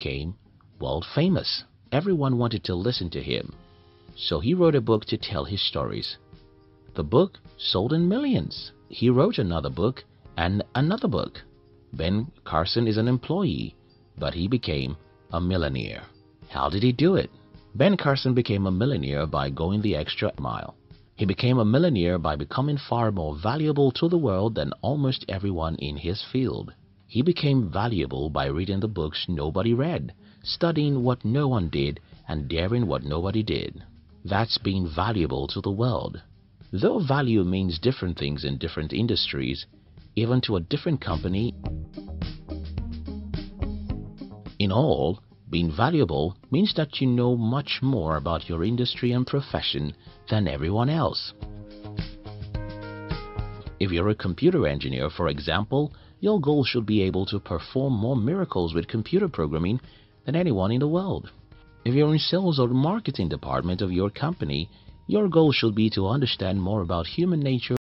became world famous. Everyone wanted to listen to him. So he wrote a book to tell his stories. The book sold in millions. He wrote another book and another book. Ben Carson is an employee, but he became a millionaire. How did he do it? Ben Carson became a millionaire by going the extra mile. He became a millionaire by becoming far more valuable to the world than almost everyone in his field. He became valuable by reading the books nobody read, studying what no one did, and daring what nobody did. That's being valuable to the world. Though value means different things in different industries, even to a different company, in all, being valuable means that you know much more about your industry and profession than everyone else. If you're a computer engineer, for example, your goal should be able to perform more miracles with computer programming than anyone in the world. If you're in sales or marketing department of your company, your goal should be to understand more about human nature